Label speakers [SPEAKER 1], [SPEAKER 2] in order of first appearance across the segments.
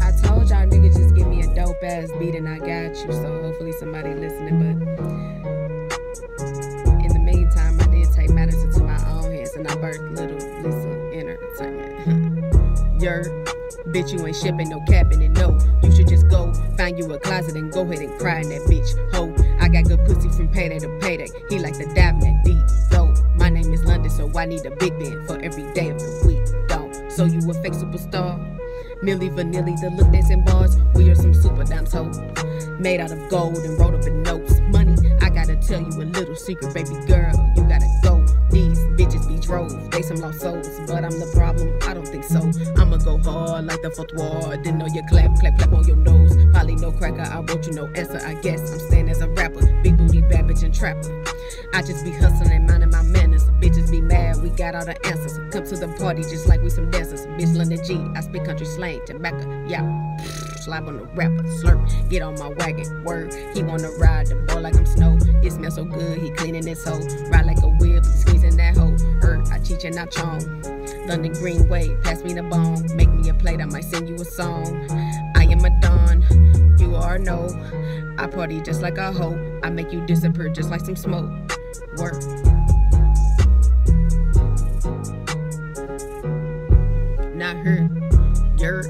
[SPEAKER 1] I told y'all nigga just give me a dope ass beat and I got you. So hopefully somebody listening. But in the meantime, I did take matters into my own hands and I birthed little Lisa Entertainment. Your bitch, you ain't shipping no capping and no. You should just go find you a closet and go ahead and cry in that bitch. Ho, I got good pussy from payday to payday. He like to dive in that deep. Though my name is London, so I need a big band for every day So you a fake superstar? Milli Vanilli, the look that's in bars. We are some super dimes ho. Made out of gold and rolled up in notes. Money, I gotta tell you a little secret, baby girl. You gotta go. These bitches be drove. They some lost souls, but I'm the problem. I don't think so. I'ma go hard like the fourth wall. Didn't know you clap, clap, clap on your nose. Probably no cracker. I wrote you no answer. I guess I'm staying as a rapper. Big booty, bad bitch, and trapper. I just be hustling, and minding my manners. Got all the answers. Come to the party just like we some dancers. Bitch London G, I speak country slang, tobacco, yeah. Slap on the rapper, slurp, get on my wagon, word. He wanna ride the boy like I'm snow. It smells so good, he cleaning this hoe. Ride like a whip, squeezing that hoe. Er, I teach and I chong. London Greenwade, pass me the bone. Make me a plate, I might sing you a song. I am a don, you are no. I party just like a hoe. I make you disappear just like some smoke. Work. Yer.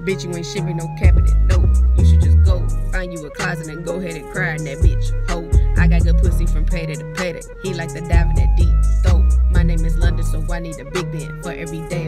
[SPEAKER 1] Bitch, you ain't shipping no cabinet. No. You should just go find you a closet and go ahead and cry in that bitch. Ho. I got good pussy from payday to payday. He like to dive in that deep. Though my name is London, so I need a big band for every day.